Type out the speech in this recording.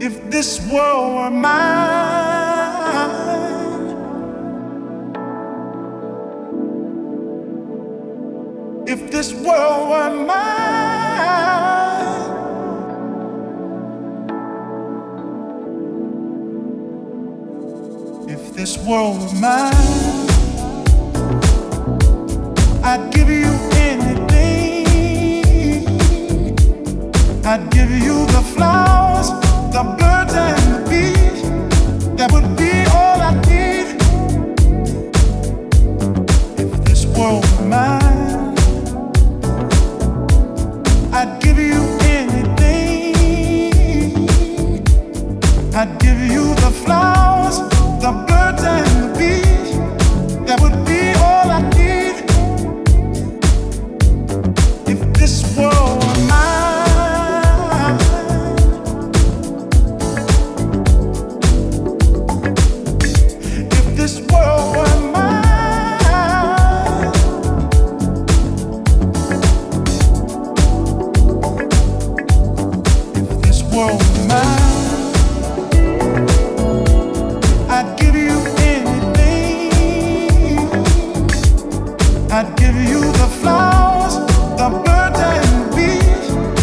If this world were mine, if this world were mine, if this world were mine, I'd give you anything. I'd give you the flowers, the birds, you the flowers, the birds and bees.